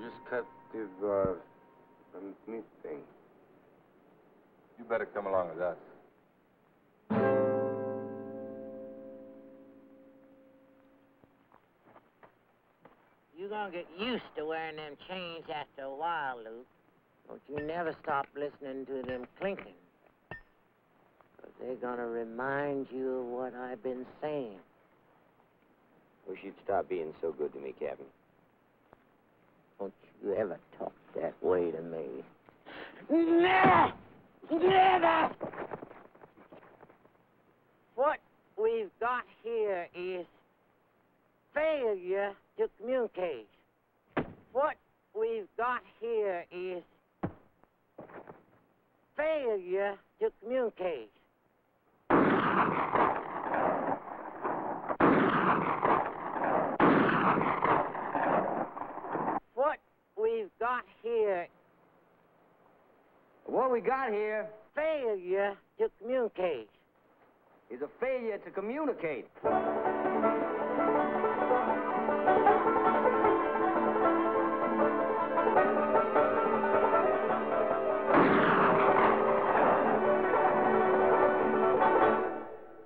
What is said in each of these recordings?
just captive uh, meeting. You better come along with us. You're gonna get used to wearing them chains after a while, Luke. Don't you never stop listening to them clinking. Because they're gonna remind you of what I've been saying. Wish you'd stop being so good to me, Captain. Don't you ever talk that way to me. Never! What we've got here is failure to communicate. What we've got here is failure to communicate. What we've got here, What we got here failure to communicate. is a failure to communicate.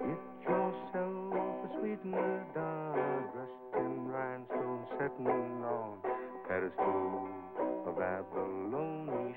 Get yourself a sweetener doll dressed in rhinestone setting on pedestal of abalone